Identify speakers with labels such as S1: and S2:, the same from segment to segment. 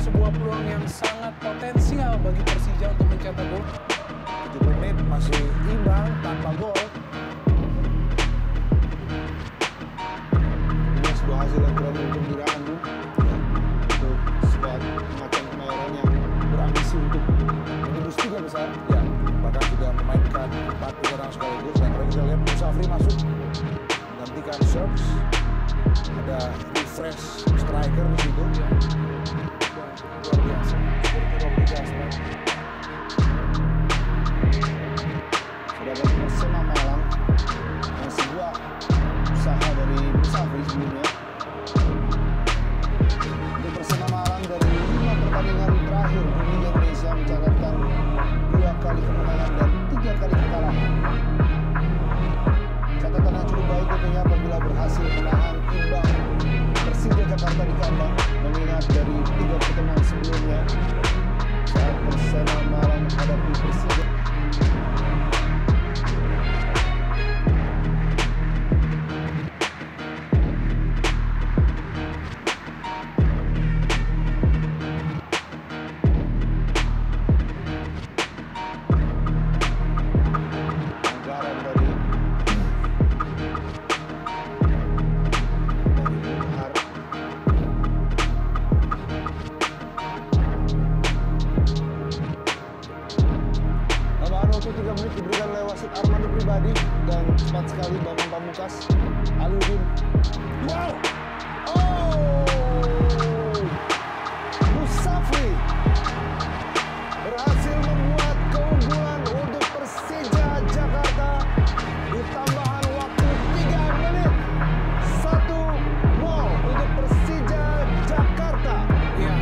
S1: sebuah peluang yang sangat potensial bagi Persija untuk mencetak gol.
S2: 70 menit masih imbang tanpa gol.
S3: Ini sebuah hasil yang tidak menggembirakan Bu.
S2: Ya,
S3: untuk sebuah macam kemayoran yang berambisi untuk menembus tiga besar.
S2: Ya, bahkan juga memainkan empat penyerang sekaligus. Dan kalau kita lihat Musafri masuk menggantikan Serbs. Ada refresh striker di situ.
S1: Luar biasa. Rocky Jasper.
S3: sudah ada Persema Malang dan sebuah usaha dari Musafri sebelumnya untuk Persema Malang dari lima pertandingan terakhir Liga Indonesia mencatatkan dua kali kemenangan dan tiga kali kekalahan Persija Jakarta di kandang mengingat dari tiga pertemuan sebelumnya saat Persema Malang menghadapi Persija 23 menit diberikan oleh wasit pribadi dan cepat sekali bangun Pamungkas. Aliudin wow. Oh. Musafri berhasil membuat keunggulan untuk Persija Jakarta Ditambahan waktu tiga menit. Satu gol untuk Persija Jakarta.
S1: Ya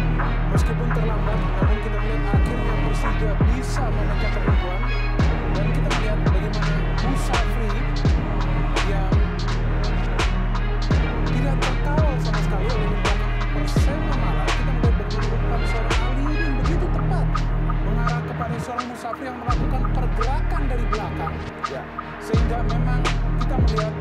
S1: meskipun terlambat namun kita melihat akhirnya Persija bisa menekan keunggulan mengenai Musafri yang tidak terkawal sama sekali oleh gelombang persen malah kita melihat bagaimana seorang Ali yang begitu tepat mengarah kepada seorang Musafri yang melakukan pergerakan dari belakang
S2: ya.
S1: sehingga memang kita melihat